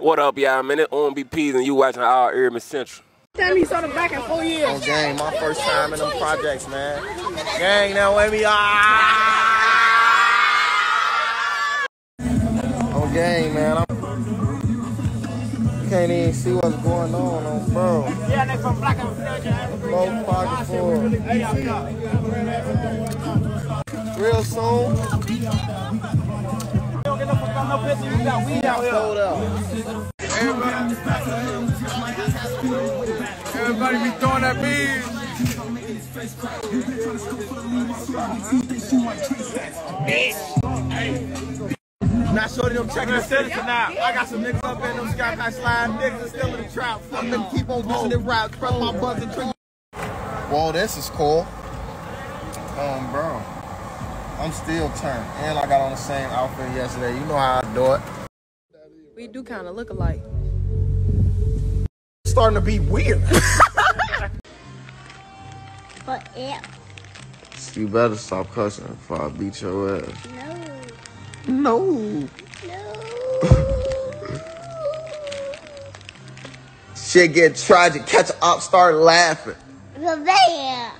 What up, y'all, man? It's OMBPs and you watching All Urban Central. Tell me on the back in four years. On gang, my first time in them projects, man. Gang, now let me ah! On gang, man. I'm can't even see what's going on on bro. Yeah, they from Black and Both pocket full. Real soon. Don't get no fuck no picture. You got weed out here. Hold up. Everybody be throwing that bees. Not shorty them checking the citizen out. I got some niggas up in them sky high slide niggas still in the trap. Fuck them keep on dissing it route. Press my buzz and drink. Whoa, this is cool. Um, bro. I'm still turned. And I got on the same outfit yesterday. You know how I do it. We do kind of look alike. It's starting to be weird. But yeah, you better stop cussing before I beat your ass. no, No. no. Shit get tragic. Catch a op, start laughing. The bear.